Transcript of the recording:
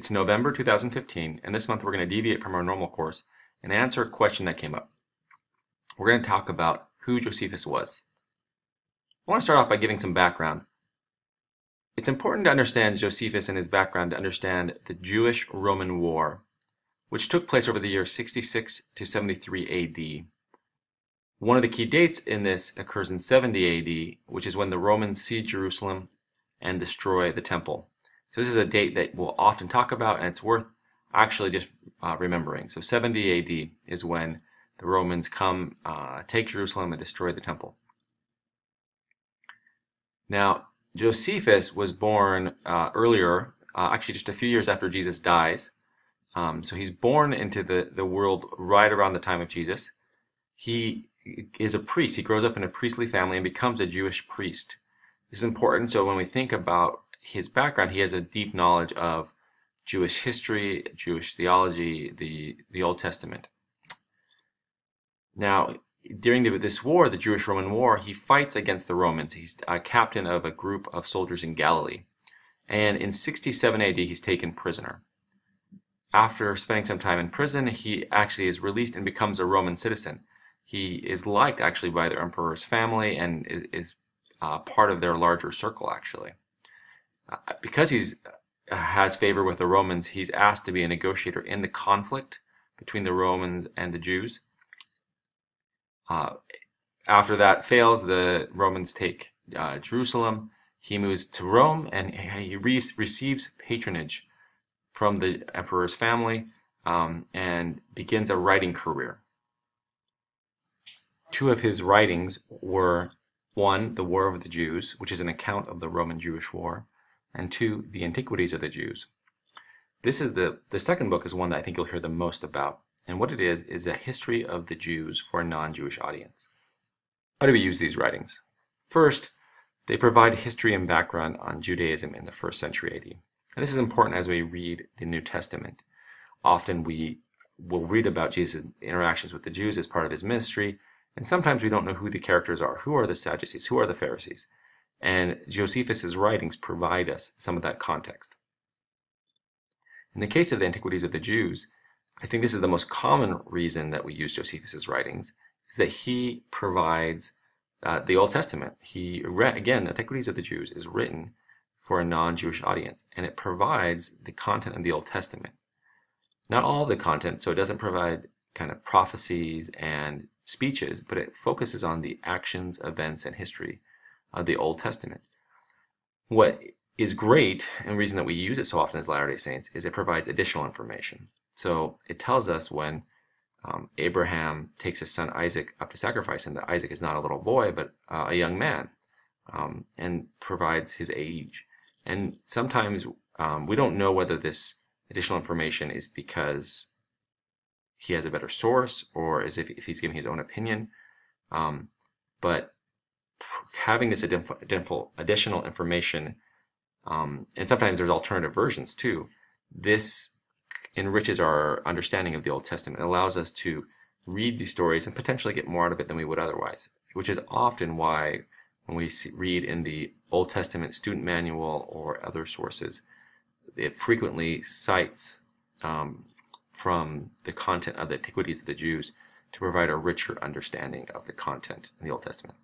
It's November 2015, and this month we're going to deviate from our normal course and answer a question that came up. We're going to talk about who Josephus was. I want to start off by giving some background. It's important to understand Josephus and his background to understand the Jewish Roman War, which took place over the year 66 to 73 AD. One of the key dates in this occurs in 70 AD, which is when the Romans siege Jerusalem and destroy the temple. So this is a date that we'll often talk about, and it's worth actually just uh, remembering. So 70 AD is when the Romans come, uh, take Jerusalem, and destroy the temple. Now, Josephus was born uh, earlier, uh, actually just a few years after Jesus dies. Um, so he's born into the, the world right around the time of Jesus. He is a priest. He grows up in a priestly family and becomes a Jewish priest. This is important. So when we think about his background, he has a deep knowledge of Jewish history, Jewish theology, the, the Old Testament. Now, during the, this war, the Jewish Roman War, he fights against the Romans. He's a captain of a group of soldiers in Galilee. And in 67 AD, he's taken prisoner. After spending some time in prison, he actually is released and becomes a Roman citizen. He is liked actually by the emperor's family and is, is uh, part of their larger circle actually. Because he's uh, has favor with the Romans, he's asked to be a negotiator in the conflict between the Romans and the Jews. Uh, after that fails, the Romans take uh, Jerusalem. He moves to Rome and he re- receives patronage from the emperor's family um, and begins a writing career. Two of his writings were one, The War of the Jews, which is an account of the Roman Jewish War, and two, The Antiquities of the Jews. This is the, the second book is one that I think you'll hear the most about. And what it is, is a history of the Jews for a non-Jewish audience. How do we use these writings? First, they provide history and background on Judaism in the first century AD. And this is important as we read the New Testament. Often we will read about Jesus' interactions with the Jews as part of his ministry, and sometimes we don't know who the characters are. Who are the Sadducees? Who are the Pharisees? And Josephus's writings provide us some of that context. In the case of the Antiquities of the Jews, I think this is the most common reason that we use Josephus's writings, is that he provides uh, the Old Testament. He, again, the Antiquities of the Jews is written for a non-Jewish audience, and it provides the content of the Old Testament. Not all the content, so it doesn't provide kind of prophecies and speeches, but it focuses on the actions, events, and history of the Old Testament. What is great, and reason that we use it so often as Latter-day Saints, is it provides additional information. So it tells us when um, Abraham takes his son Isaac up to sacrifice him that Isaac is not a little boy, but uh, a young man, um, and provides his age. And sometimes um, we don't know whether this additional information is because he has a better source or as if, if he's giving his own opinion. Um, but having this additional information, um, and sometimes there's alternative versions too, this enriches our understanding of the Old Testament. It allows us to read these stories and potentially get more out of it than we would otherwise, which is often why when we see, read in the Old Testament student manual or other sources, it frequently cites um, from the content of the Antiquities of the Jews to provide a richer understanding of the content in the Old Testament.